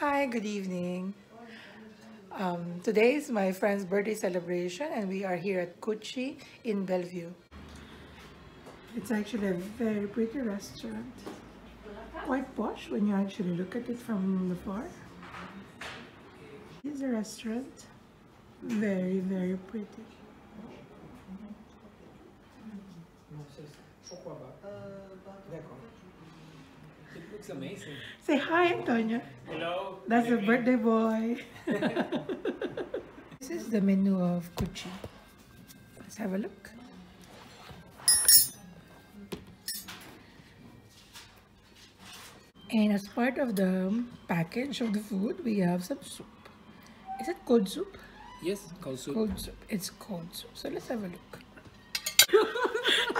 Hi, good evening. Um, today is my friend's birthday celebration and we are here at Kutchi in Bellevue. It's actually a very pretty restaurant. Quite posh when you actually look at it from the far. This is a restaurant. Very, very pretty. It looks amazing. Say hi, Antonio. Hello. That's the birthday boy. this is the menu of Kutchi. Let's have a look. And as part of the package of the food, we have some soup. Is it cold soup? Yes, cold soup. Cold soup. It's cold soup. So let's have a look.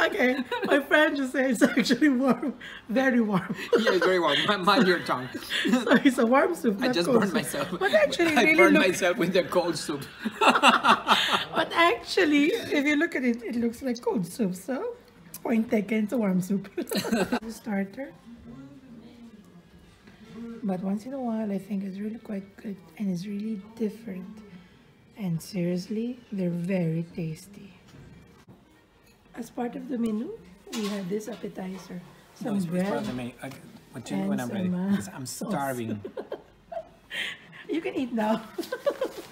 Okay, my friend just said it's actually warm, very warm. yeah, it's very warm. Mi- Mind your tongue. so it's a warm soup. I just burned soup. myself. But actually, I really burned look, myself with the cold soup. But actually, if you look at it, it looks like cold soup. So, point taken, it's a warm soup. the starter. But once in a while, I think it's really quite good and it's really different. And seriously, they're very tasty. As part of the menu, we have this appetizer. Some bread. Continue when I'm ready, some, uh, I'm starving. You can eat now.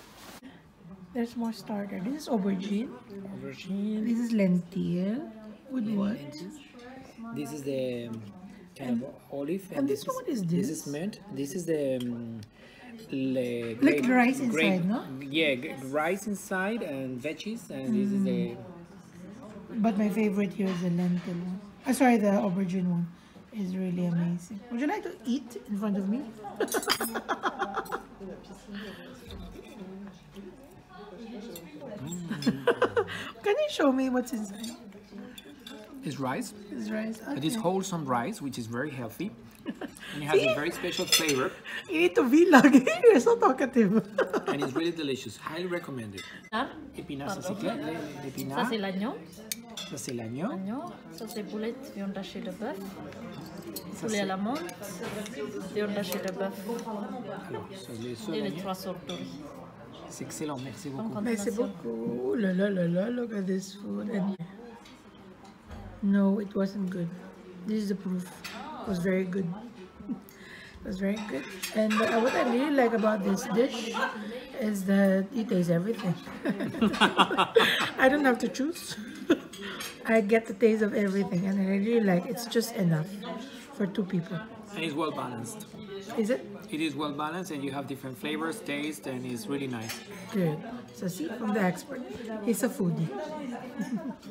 There's more starter. This is aubergine. Aubergine. This is lentil. With what? This is the um, kind of olive. and this this, one, what is This this? is mint. This is the. Um, le, Like grape- rice inside, grape- no? Yeah, rice inside and veggies, and this is the. But my favorite here is the lentil one. Uh, sorry, the aubergine one is really amazing. Would you like to eat in front of me? Can you show me what's inside? It's rice. It's rice. It is wholesome rice, which is very healthy, and it has a very special flavor, You need to vlog. You're so talkative. and it's really delicious. Highly recommended. Ah, Épinards, ça c'est l'agneau. Ça c'est boulettes, viande hachée de bœuf. Poulet à c'est- la menthe, viande hachée de bœuf Alors, ça, les et les trois sortes de riz. C'est excellent, merci beaucoup. Merci beaucoup. Ooh, la la la la, look at this food. And no, it wasn't good. This is the proof. It was very good. It was very good. And uh, what I really like about this dish is that it tastes everything. I don't have to choose. I get the taste of everything, and I really like. It's just enough for two people. And it's well balanced. Is it? It is well balanced, and you have different flavors, taste, and it's really nice. Good. So see from the expert, he's a foodie.